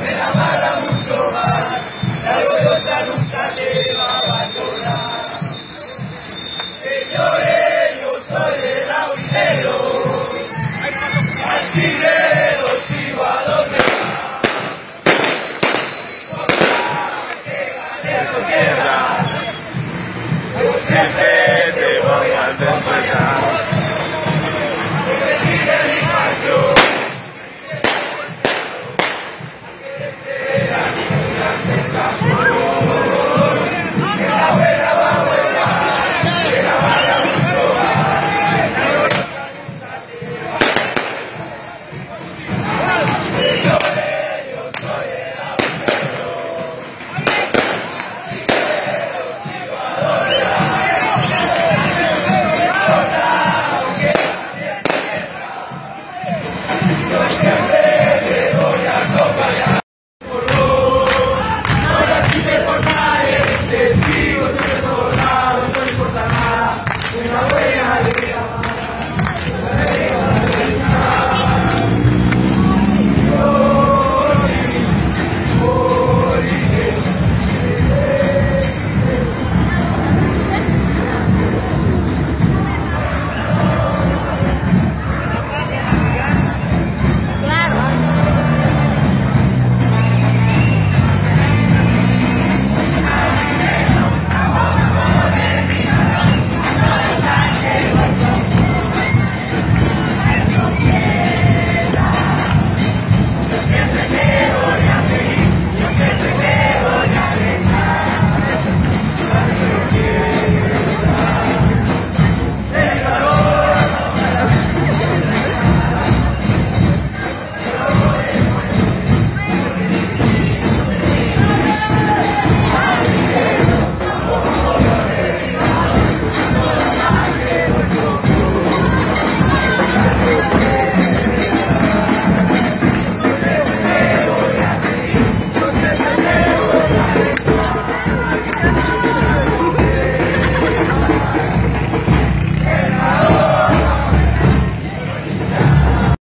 me la barra mucho más, la gloriosa nunca te Haydi.